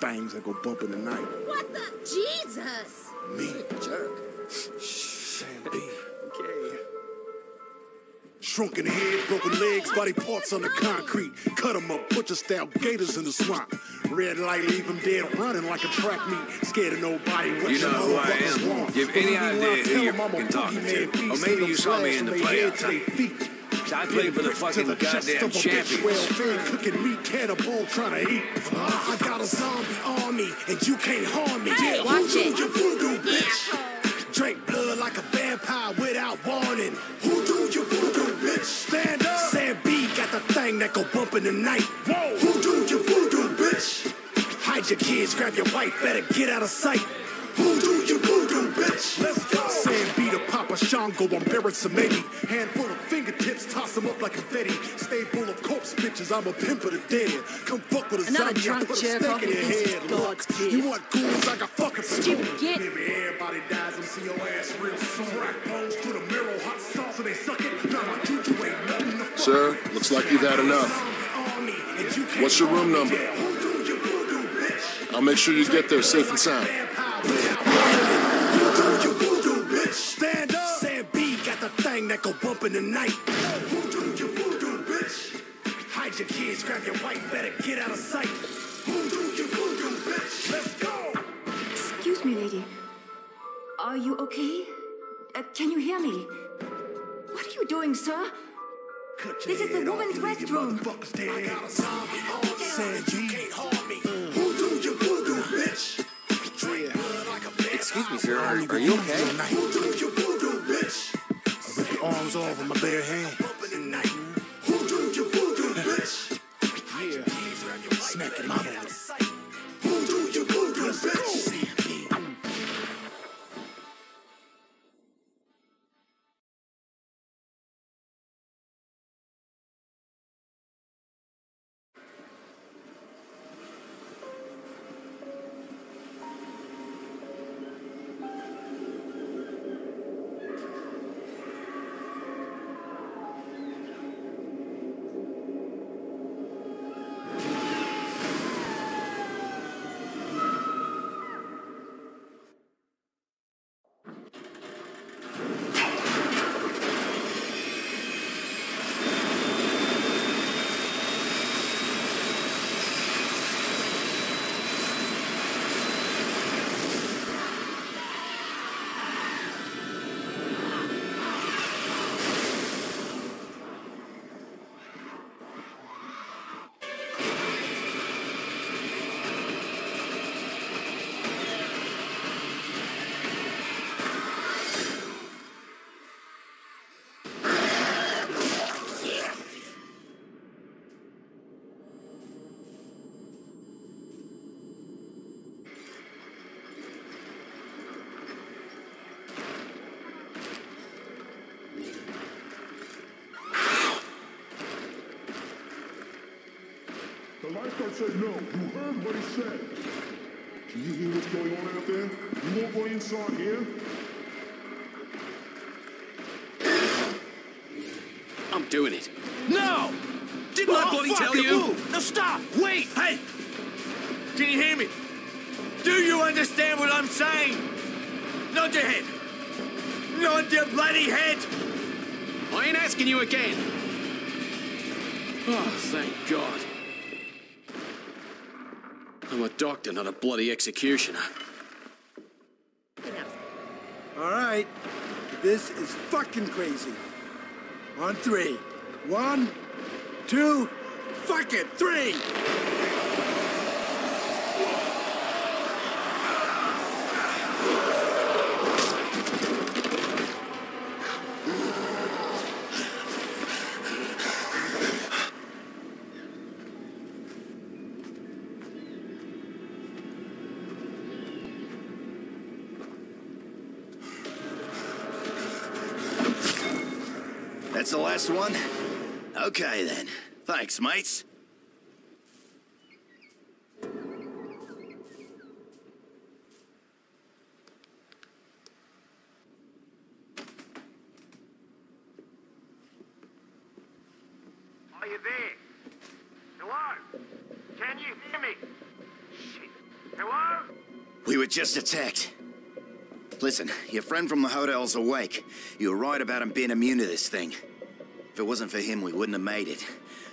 things that go bump in the night. What the? Jesus! Me, jerk. Sam B. Okay. Shrunk in the head, broken legs, body parts on the concrete. Cut 'em up, butcher style gators in the swamp. Red light, leave 'em dead, running like a track meet. Scared of nobody. You know who I am. Do you have any idea who you're fucking talking to? Or maybe you saw me in the playoffs. I played for the fucking goddamn champions. Well-fed, cooking meat, cannibal, trying to eat. I got a zombie army, and you can't harm me. Hey, yeah, watch who it. do you voodoo, bitch? Drink blood like a vampire without warning. Who do you voodoo, bitch? Stand up. Sam B got the thing that go bump in the night. Whoa. Who do you voodoo, bitch? Hide your kids, grab your wife, better get out of sight. Who do you voodoo, bitch? Let's go. Sam B to Papa Shango, I'm Baron Samedi. Handful of fingertips, toss them up like confetti. Stay full of corpse bitches, I'm a pimp of the dead. Come fuck with a Another zombie, I drunk put a jerk stake off in your against his head. Look, you want goons, I got fucking Stupid platoon. Maybe everybody dies and see your ass real soon. Rack bones to the mirror, hot sauce, and they suck it. Now my juju ain't nothing to Sir, looks like you've had enough. Army, and you can't What's your room number? Yeah, Who do you voodoo, bitch? I'll make sure you get there safe and sound. That go bump in the night. Who do you voodoo, bitch? Hide your kids, grab your wife, better get out of sight. Who do you voodoo, bitch? Let's go. Excuse me, lady. Are you okay? Uh, can you hear me? What are you doing, sir? Cut This your is the head off, woman's you leave your restroom. I got a zombie on Sam B. You can't harm me. Who do you voodoo, bitch? Drink blood like a. Excuse me, sir. Are, are you okay? Who do you voodoo, bitch? I rip your arms off with my bare hand. Who do you voodoo, bitch? Yeah. Smack your mama. The lifeguard said no. You heard what he said. Do you hear what's going on out there? You won't go inside here? I'm doing it. No! Didn't I oh, bloody tell you? No, stop! Wait! Hey! Can you hear me? Do you understand what I'm saying? Nod your head. Nod your bloody head! I ain't asking you again. Oh, thank God. I'm a doctor, not a bloody executioner. All right. This is fucking crazy. On three. One, two, fuck it, three! Last one? Okay then. Thanks, mates. Are you there? Hello? Can you hear me? Shit. Hello? We were just attacked. Listen, your friend from the hotel's awake. You were right about him being immune to this thing. If it wasn't for him, we wouldn't have made it.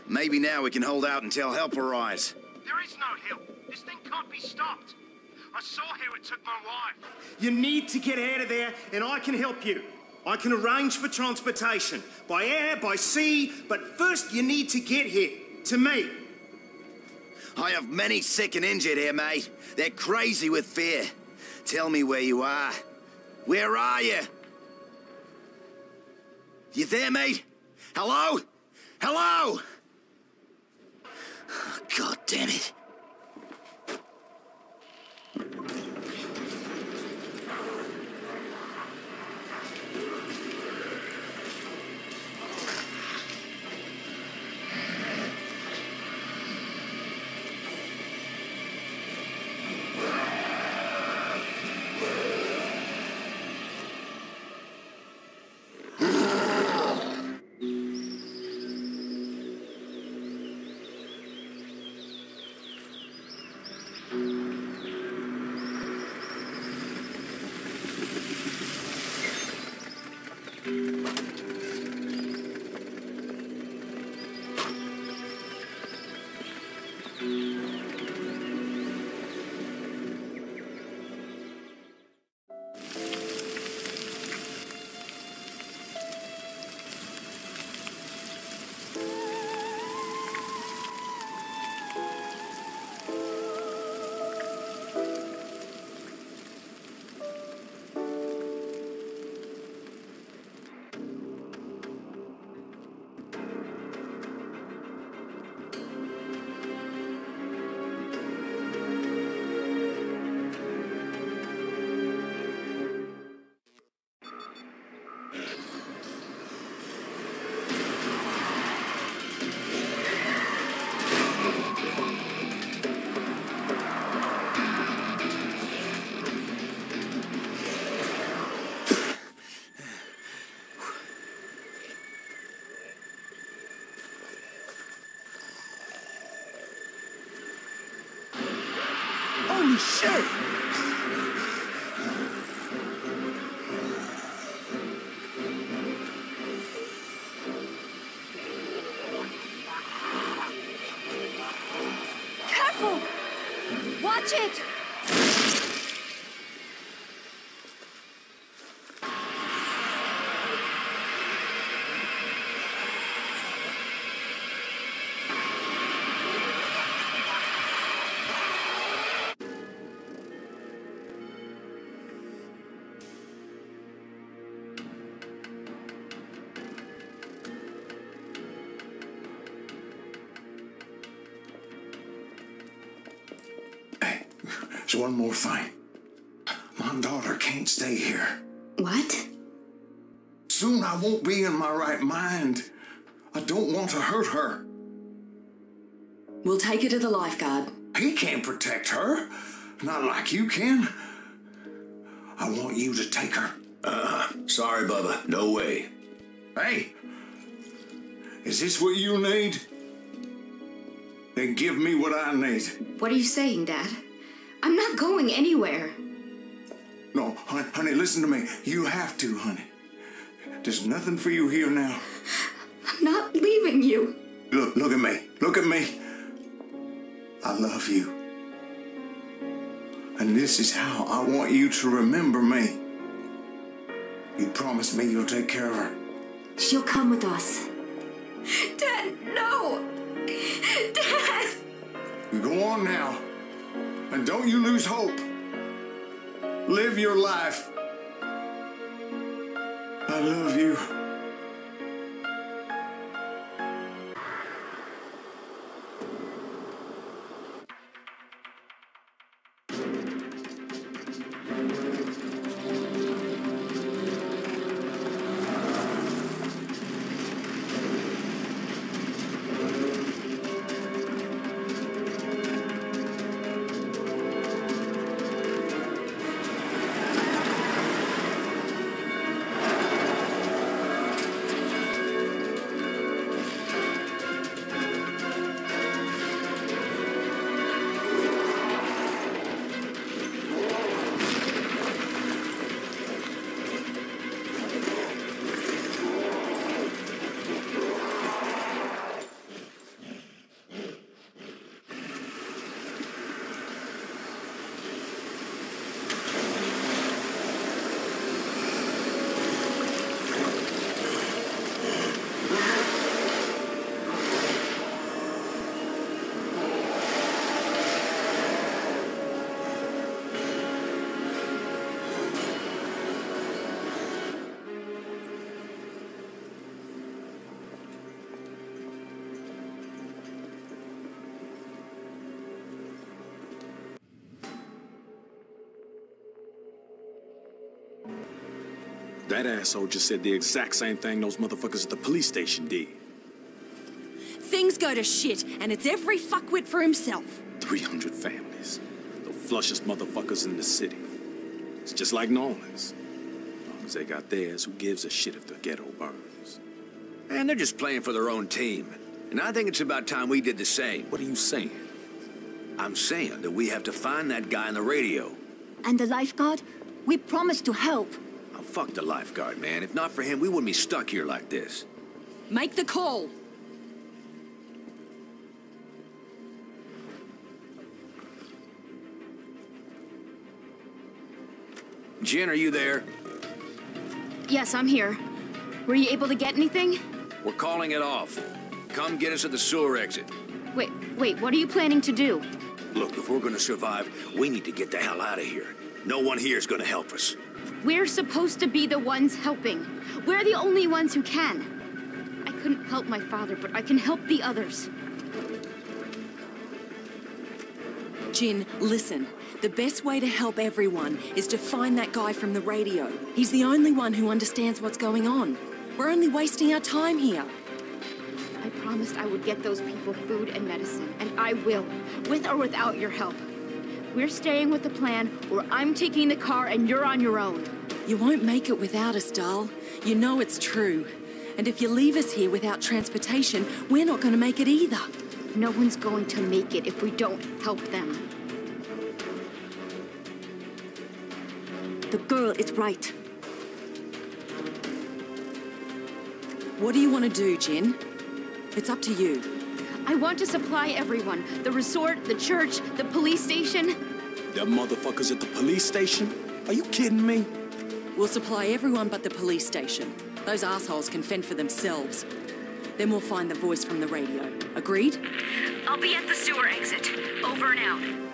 Maybe now we can hold out until help arrives. There is no help. This thing can't be stopped. I saw how it took my wife. You need to get out of there, and I can help you. I can arrange for transportation by air, by sea, but first you need to get here to me. I have many sick and injured here, mate. They're crazy with fear. Tell me where you are. Where are you? You there, mate? Hello? Hello? God damn it. Watch it! There's one more thing. My daughter can't stay here. What? Soon I won't be in my right mind. I don't want to hurt her. We'll take her to the lifeguard. He can't protect her. Not like you can. I want you to take her. Uh, sorry, Bubba. No way. Hey, is this what you need? Then give me what I need. What are you saying, Dad? I'm not going anywhere. No, honey, honey, listen to me. You have to, honey. There's nothing for you here now. I'm not leaving you. Look, look at me. Look at me. I love you. And this is how I want you to remember me. You promise me you'll take care of her. She'll come with us. Dad, no! Dad! You go on now. And don't you lose hope. Live your life. I love you. That asshole just said the exact same thing those motherfuckers at the police station did. Things go to shit, and it's every fuckwit for himself. 300 families. The flushest motherfuckers in the city. It's just like New Orleans. As long as they got theirs, who gives a shit if the ghetto burns? And they're just playing for their own team. And I think it's about time we did the same. What are you saying? I'm saying that we have to find that guy on the radio. And the lifeguard? We promised to help. Fuck the lifeguard, man. If not for him, we wouldn't be stuck here like this. Make the call. Jin, are you there? Yes, I'm here. Were you able to get anything? We're calling it off. Come get us at the sewer exit. Wait, wait, what are you planning to do? Look, if we're gonna survive, we need to get the hell out of here. No one here is gonna help us. We're supposed to be the ones helping. We're the only ones who can. I couldn't help my father, but I can help the others. Jin, listen. The best way to help everyone is to find that guy from the radio. He's the only one who understands what's going on. We're only wasting our time here. I promised I would get those people food and medicine, and I will, with or without your help. We're staying with the plan, or I'm taking the car and you're on your own. You won't make it without us, doll. You know it's true. And if you leave us here without transportation, we're not going to make it either. No one's going to make it if we don't help them. The girl is right. What do you want to do, Jin? It's up to you. I want to supply everyone. The resort, the church, the police station. The motherfuckers at the police station? Are you kidding me? We'll supply everyone but the police station. Those assholes can fend for themselves. Then we'll find the voice from the radio. Agreed? I'll be at the sewer exit. Over and out.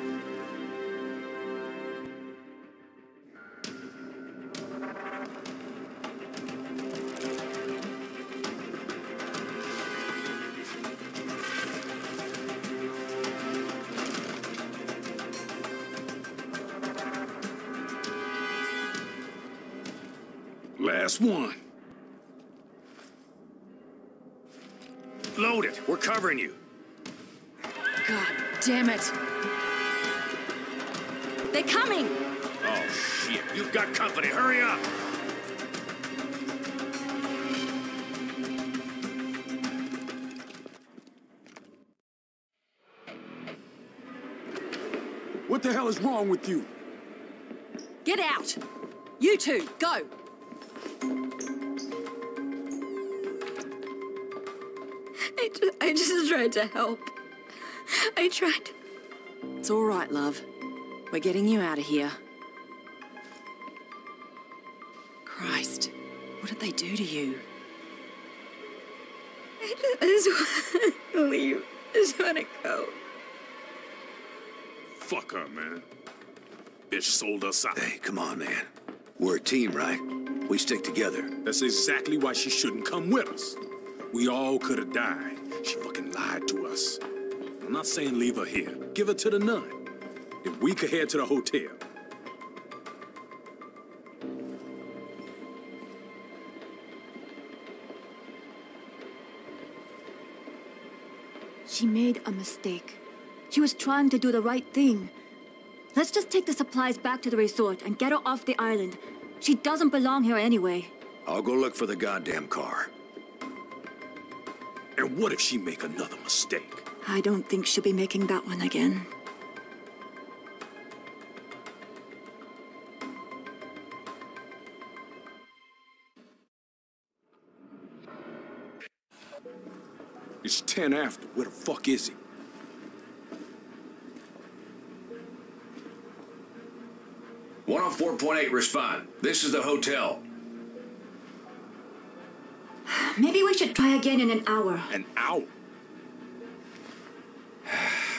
Last one. Load it. We're covering you. God damn it. They're coming! Oh, shit. You've got company. Hurry up. What the hell is wrong with you? Get out! You two, go! Tried to help. I tried. It's all right, love. We're getting you out of here. Christ, what did they do to you? I just, I just want to leave. I just want to go. Fuck her, man. Bitch sold us out. Hey, come on, man. We're a team, right? We stick together. That's exactly why she shouldn't come with us. We all could have died. She fucking lied to us. I'm not saying leave her here. Give her to the nun. If we could head to the hotel. She made a mistake. She was trying to do the right thing. Let's just take the supplies back to the resort and get her off the island. She doesn't belong here anyway. I'll go look for the goddamn car. And what if she make another mistake? I don't think she'll be making that one again. It's 10 after. Where the fuck is he? One on four point eight. Respond. This is the hotel. Maybe we should try again in an hour. An hour?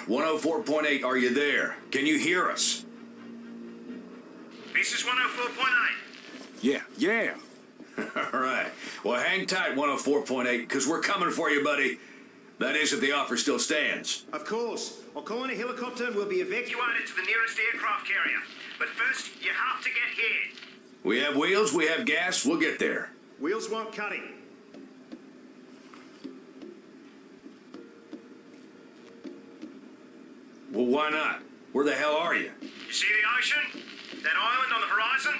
104.8, are you there? Can you hear us? This is 104.8. Yeah, yeah. All right. Well, hang tight, 104.8, because we're coming for you, buddy. That is, if the offer still stands. Of course. I'll call in a helicopter and we'll be evacuated Evacuated to the nearest aircraft carrier. But first, you have to get here. We have wheels, we have gas, we'll get there. Wheels won't cut it. Well, why not? Where the hell are you? You see the ocean? That island on the horizon?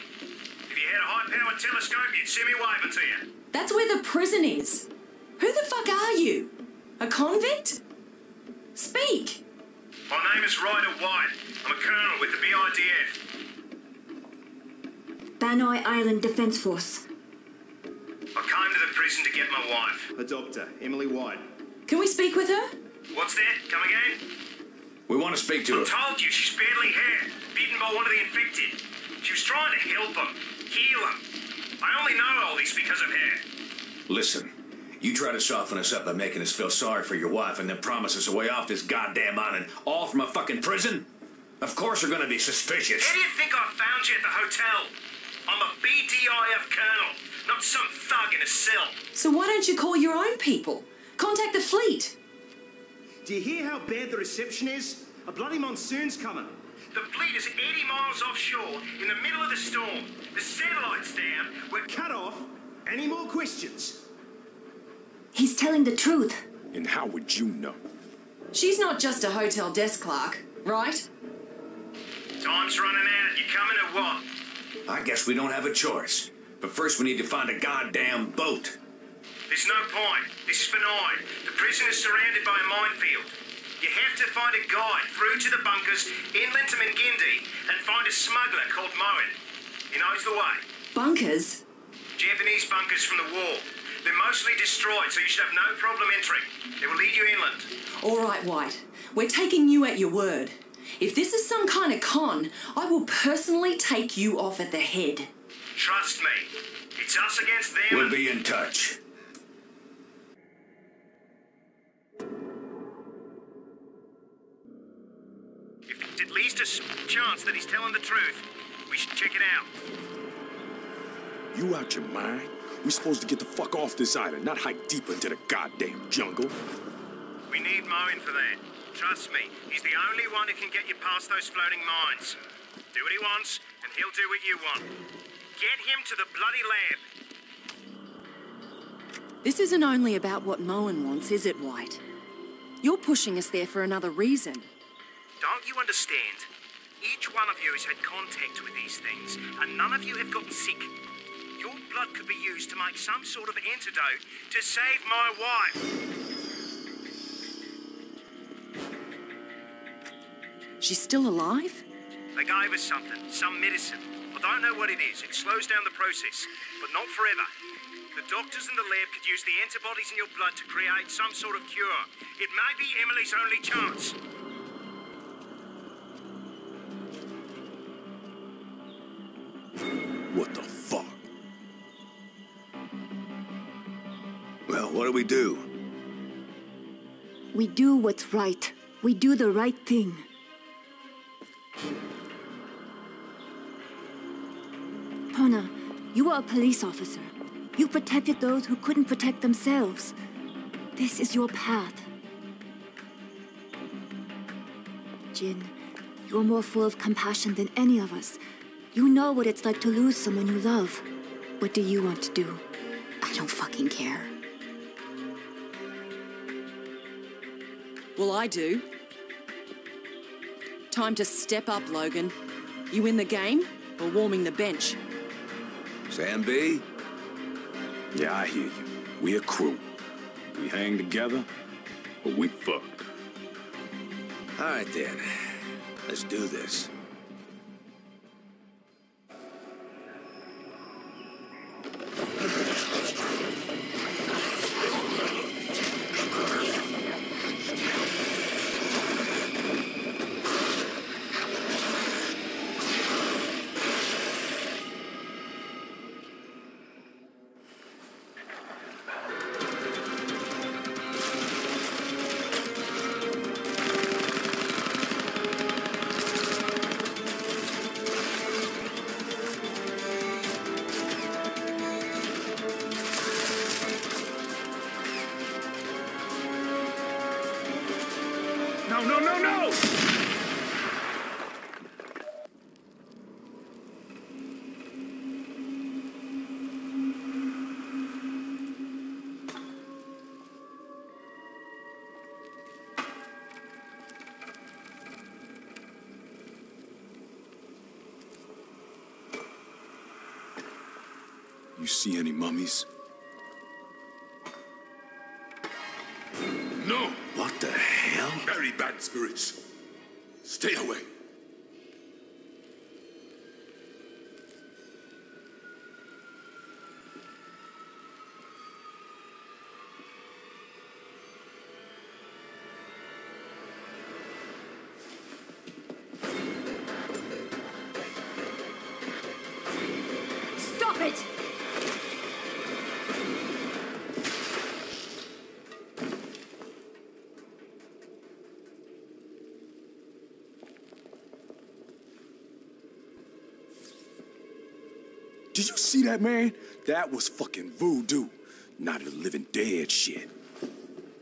If you had a high-powered telescope, you'd see me waving to you. That's where the prison is. Who the fuck are you? A convict? Speak. My name is Ryder White. I'm a colonel with the BIDF. Banoi Island Defense Force. I came to the prison to get my wife. A doctor, Emily White. Can we speak with her? What's that? Come again? We want to speak to her. I told you she's badly hurt, bitten by one of the infected. She was trying to help him, heal him. I only know all this because of her. Listen, you try to soften us up by making us feel sorry for your wife and then promise us a way off this goddamn island, all from a fucking prison? Of course we're gonna be suspicious. How do you think I found you at the hotel? I'm a BIDF colonel, not some thug in a cell. So why don't you call your own people? Contact the fleet. Do you hear how bad the reception is? A bloody monsoon's coming. The fleet is 80 miles offshore in the middle of the storm. The satellite's down. We're cut off. Any more questions? He's telling the truth. And how would you know? She's not just a hotel desk clerk, right? Time's running out. You coming or what? I guess we don't have a choice. But first we need to find a goddamn boat. There's no point. This is benign. The prison is surrounded by a minefield. You have to find a guide through to the bunkers inland to Mingindi and find a smuggler called Mowen. He knows the way. Bunkers? Japanese bunkers from the war. They're mostly destroyed, so you should have no problem entering. They will lead you inland. All right, White. We're taking you at your word. If this is some kind of con, I will personally take you off at the head. Trust me. It's us against them. We'll be in touch. Least a chance that he's telling the truth, we should check it out. You out your mind? We're supposed to get the fuck off this island, not hike deeper into the goddamn jungle. We need Mowen for that. Trust me, he's the only one who can get you past those floating mines. Do what he wants, and he'll do what you want. Get him to the bloody lab. This isn't only about what Mowen wants, is it, White? You're pushing us there for another reason. Don't you understand? Each one of you has had contact with these things, and none of you have gotten sick. Your blood could be used to make some sort of antidote to save my wife. She's still alive? They gave us something, some medicine. I don't know what it is. It slows down the process, but not forever. The doctors in the lab could use the antibodies in your blood to create some sort of cure. It may be Emily's only chance. Do we do? What's right. We do the right thing. Purna, you are a police officer. You protected those who couldn't protect themselves. This is your path. Jin, you're more full of compassion than any of us. You know what it's like to lose someone you love. What do you want to do? I don't fucking care. Well, I do. Time to step up, Logan. You in the game or warming the bench? Sam B? Yeah, I hear you. We a crew. We hang together, or we fuck. All right, then. Let's do this. See any mummies? No! What the hell? Very bad spirits. Stay away. Did you see that, man? That was fucking voodoo. Not a living dead shit.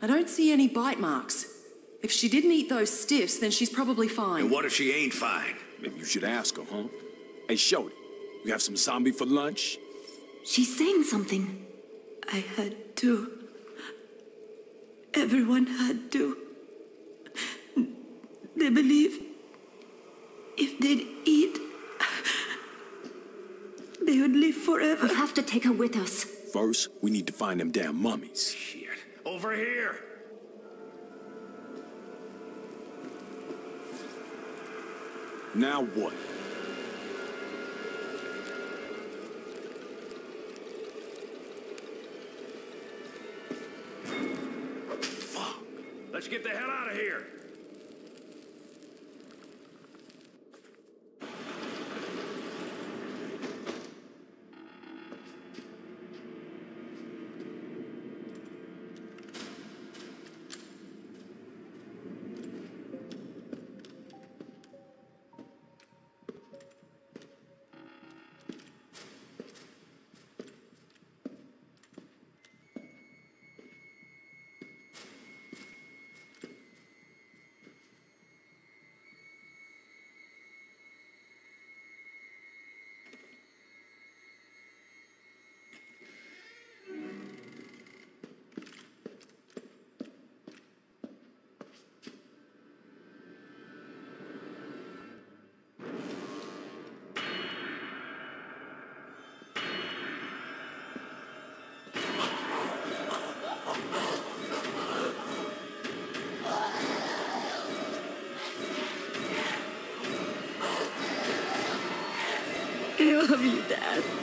I don't see any bite marks. If she didn't eat those stiffs, then she's probably fine. And what if she ain't fine? Maybe you should ask her, huh? Hey, Shorty, you have some zombie for lunch? She's saying something. I had to. Everyone had to. They believe if they'd eat, they would live forever. We have to take her with us. First, we need to find them damn mummies. Shit. Over here! Now what? Fuck. Let's get the hell out of here. Love you, Dad.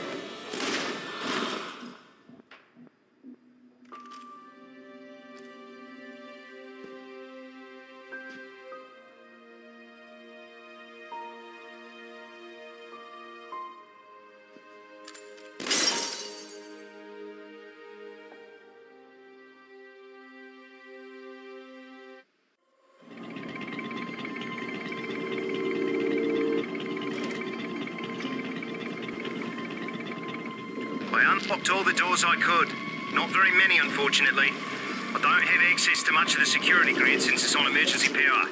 I unlocked all the doors I could. Not very many, unfortunately. I don't have access to much of the security grid since it's on emergency power.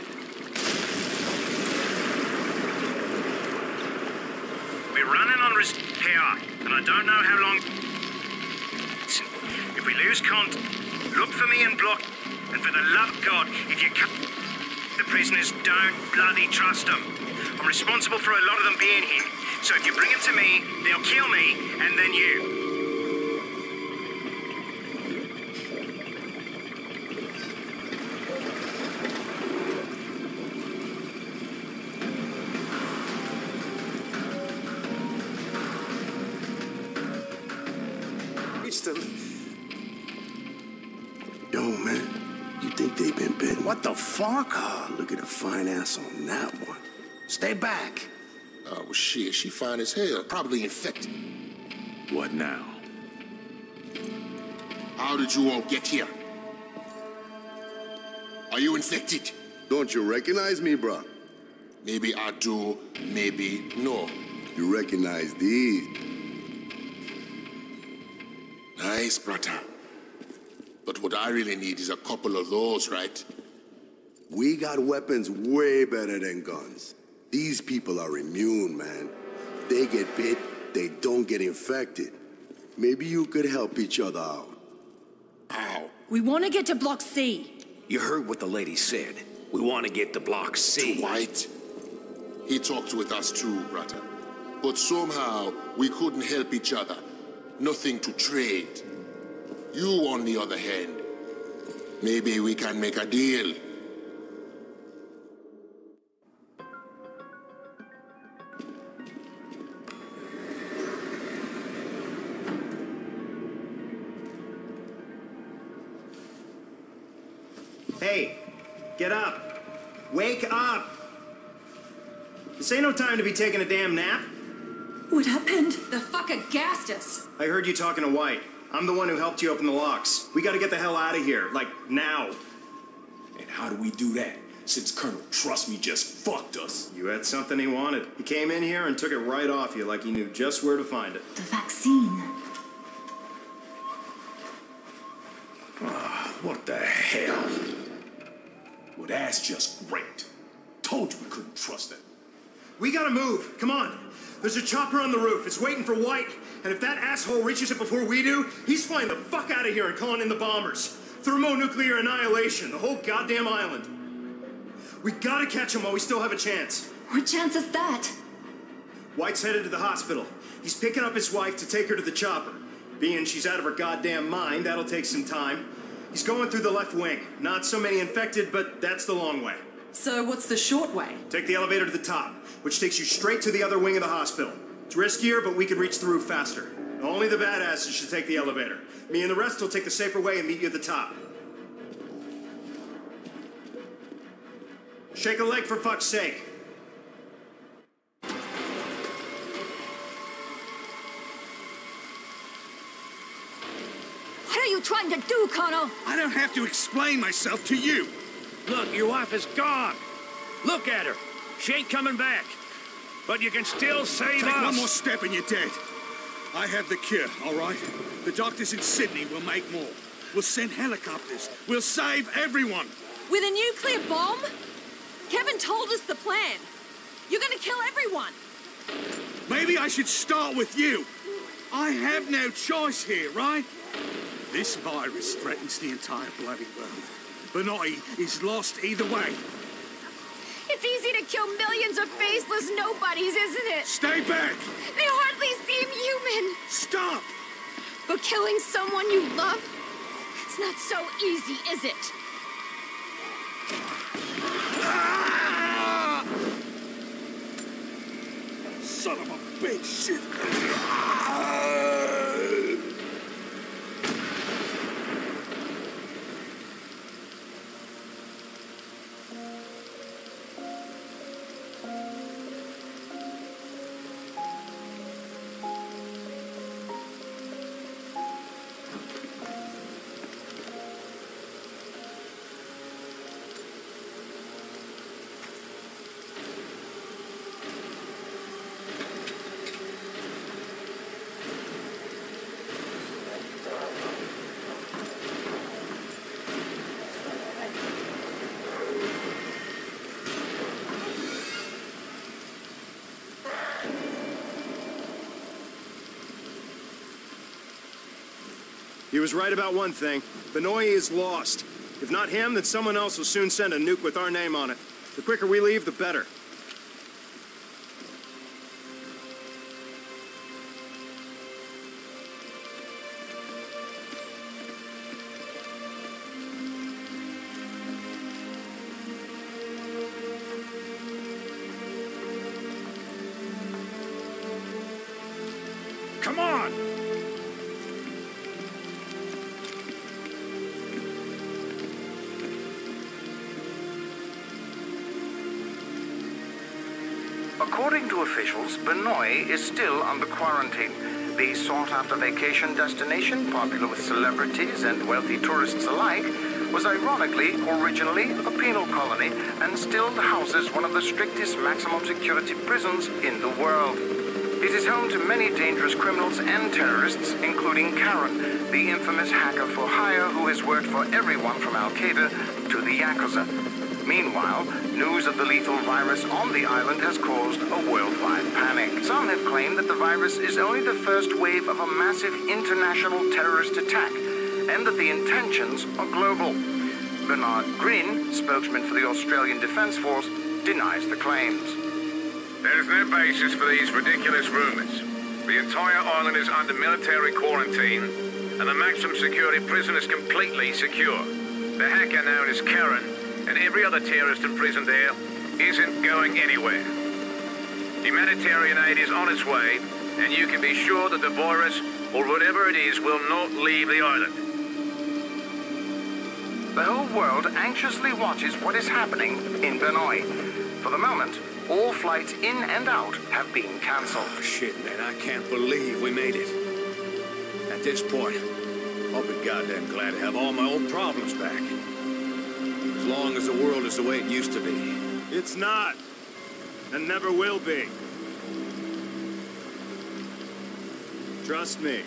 We're running on res- power, and I don't know how long. If we lose cont, look for me and block. And for the love of God, if you cut the prisoners, don't bloody trust them. I'm responsible for a lot of them being here. So if you bring them to me, they'll kill me, and then you. It's the. Yo, man. You think they been bitten? What the fuck? Ah, look at the fine ass on that one. Stay back. Oh, shit. She fine as hell. Probably infected. What now? How did you all get here? Are you infected? Don't you recognize me, bro? Maybe I do, maybe no. You recognize these? Nice, brother. But what I really need is a couple of those, right? We got weapons way better than guns. These people are immune, man. They get bit, they don't get infected. Maybe you could help each other out. How? We want to get to Block C. You heard what the lady said. We want to get to Block C. White. He talked with us too, brother. But somehow we couldn't help each other. nothing to trade. You, on the other hand, maybe we can make a deal. Hey, get up. Wake up. This ain't no time to be taking a damn nap. What happened? The fucker gassed us. I heard you talking to White. I'm the one who helped you open the locks. We gotta get the hell out of here, like now. And how do we do that? Since Colonel Trust Me just fucked us. You had something he wanted. He came in here and took it right off you like he knew just where to find it. The vaccine. Ah, what the hell? Well, that's just great. Told you we couldn't trust them. We gotta move. Come on. There's a chopper on the roof. It's waiting for White. And if that asshole reaches it before we do, he's flying the fuck out of here and calling in the bombers. Thermonuclear annihilation, the whole goddamn island. We gotta catch him while we still have a chance. What chance is that? White's headed to the hospital. He's picking up his wife to take her to the chopper. Being she's out of her goddamn mind, that'll take some time. He's going through the left wing. Not so many infected, but that's the long way. So what's the short way? Take the elevator to the top, which takes you straight to the other wing of the hospital. It's riskier, but we can reach the roof faster. Only the badasses should take the elevator. Me and the rest will take the safer way and meet you at the top. Shake a leg for fuck's sake. What are you trying to do, Colonel? I don't have to explain myself to you. Look, your wife is gone. Look at her. She ain't coming back. But you can still save Take us. one more step and you're dead. I have the cure, all right? The doctors in Sydney will make more. We'll send helicopters. We'll save everyone. With a nuclear bomb? Kevin told us the plan. You're gonna kill everyone. Maybe I should start with you. I have no choice here, right? This virus threatens the entire bloody world. Banoi is lost either way. It's easy to kill millions of faceless nobodies, isn't it? Stay back! They hardly seem human. Stop! But killing someone you love, it's not so easy, is it? Ah! Son of a bitch! Was right about one thing. Banoi is lost. If not him, then someone else will soon send a nuke with our name on it. The quicker we leave, the better. Officials, Banoi is still under quarantine. The sought-after vacation destination, popular with celebrities and wealthy tourists alike, was ironically originally a penal colony and still houses one of the strictest maximum security prisons in the world. It is home to many dangerous criminals and terrorists, including Karen, the infamous hacker for hire who has worked for everyone from Al-Qaeda to the Yakuza. Meanwhile, news of the lethal virus on the island has caused a worldwide panic. Some have claimed that the virus is only the first wave of a massive international terrorist attack, and that the intentions are global. Bernard Green, spokesman for the Australian Defence Force, denies the claims. There's no basis for these ridiculous rumors. The entire island is under military quarantine, and the maximum security prison is completely secure. The hacker known as Karen, and every other terrorist imprisoned there, isn't going anywhere. Humanitarian aid is on its way, and you can be sure that the virus, or whatever it is, will not leave the island. The whole world anxiously watches what is happening in Banoi. For the moment, all flights in and out have been cancelled. Oh, shit, man, I can't believe we made it. At this point, I'll be goddamn glad to have all my old problems back. Long as the world is the way it used to be. It's not. And never will be. Trust me.